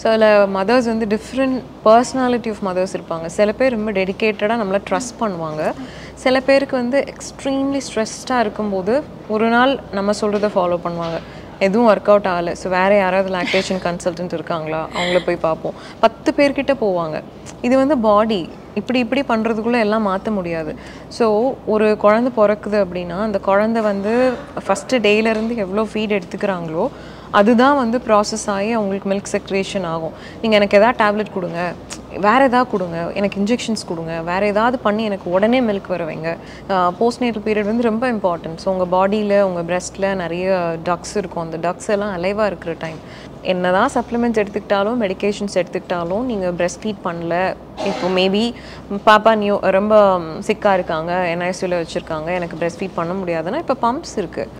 So அதில் mothers வந்து different personality of mothers இருப்பாங்க. சில பேர் ரொம்ப டெடிக்கேட்டடாக நம்மளை ட்ரஸ்ட் பண்ணுவாங்க. சில பேருக்கு வந்து எக்ஸ்ட்ரீம்லி ஸ்ட்ரெஸ்டாக இருக்கும்போது ஒரு நாள் நம்ம சொல்கிறத ஃபாலோ பண்ணுவாங்க. எதுவும் ஒர்க் அவுட் ஆகலை. ஸோ வேறு யாராவது லாக்டேஷன் கன்சல்டன்ட் இருக்காங்களா? அவங்கள போய் பார்ப்போம். பத்து பேர்கிட்ட போவாங்க. இது வந்து பாடி இப்படி இப்படி பண்ணுறதுக்குள்ளே எல்லாம் மாற்ற முடியாது. ஸோ ஒரு குழந்தை பிறக்குது அப்படின்னா அந்த குழந்தை வந்து ஃபஸ்ட்டு டேலேருந்து எவ்வளோ ஃபீட் எடுத்துக்கிறாங்களோ அதுதான் வந்து ப்ராசஸ் ஆகி அவங்களுக்கு மில்க் செக்ரேஷன் ஆகும். நீங்கள் எனக்கு எதாவது டேப்லெட் கொடுங்க. வேறு எதாவது கொடுங்க. எனக்கு இன்ஜெக்ஷன்ஸ் கொடுங்க. வேறு ஏதாவது பண்ணி எனக்கு உடனே மில்க் வருவீங்க. போஸ்ட்நேட்டல் பீரியட் வந்து ரொம்ப இம்பார்ட்டன்ட் ஸோ உங்கள் பாடியில் உங்கள் பிரெஸ்ட்டில் நிறைய டக்ஸ் இருக்கும். அந்த டக்ஸ் எல்லாம் அலைவாக இருக்கிற டைம் என்ன தான் சப்ளிமெண்ட்ஸ் எடுத்துக்கிட்டாலும் மெடிகேஷன்ஸ் எடுத்துக்கிட்டாலும் நீங்கள் பிரெஸ்ட் ஃபீட் பண்ணல. இப்போ மேபி பாப்பா நியூ ரொம்ப சிக்காக இருக்காங்க. என்ஐசியூவில் வச்சுருக்காங்க. எனக்கு பிரெஸ்ட் ஃபீட் பண்ண முடியாதுன்னா இப்போ பம்ப்ஸ் இருக்குது